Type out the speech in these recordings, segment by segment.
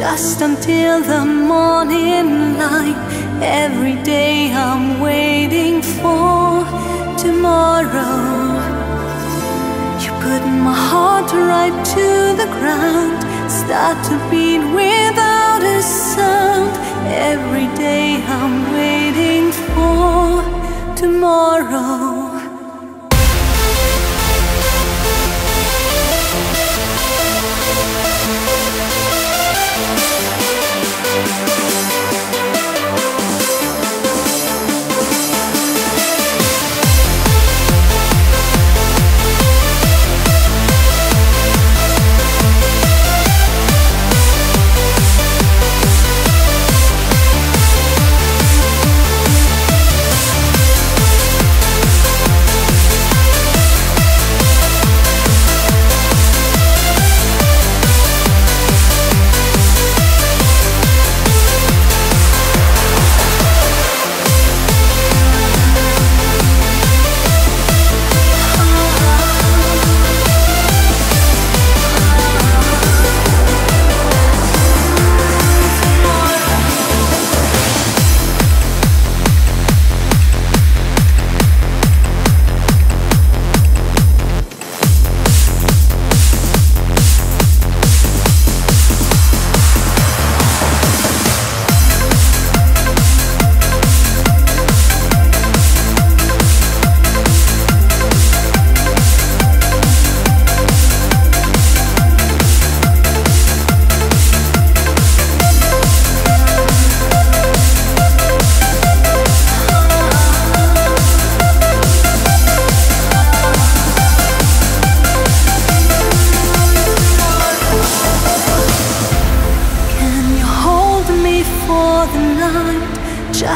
just until the morning light. Every day I'm waiting for tomorrow. You put my heart right to the ground, start to beat without a sound. Every day I'm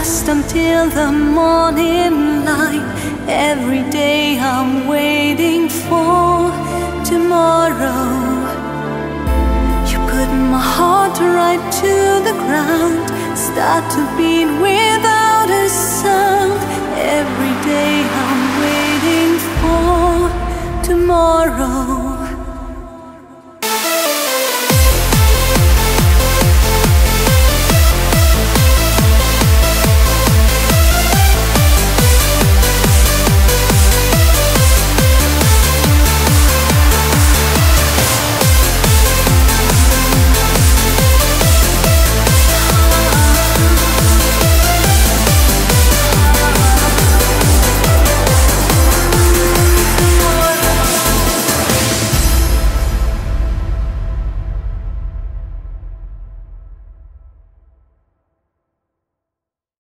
Just until the morning light. Every day I'm waiting for tomorrow. You put my heart right to the ground, start to beat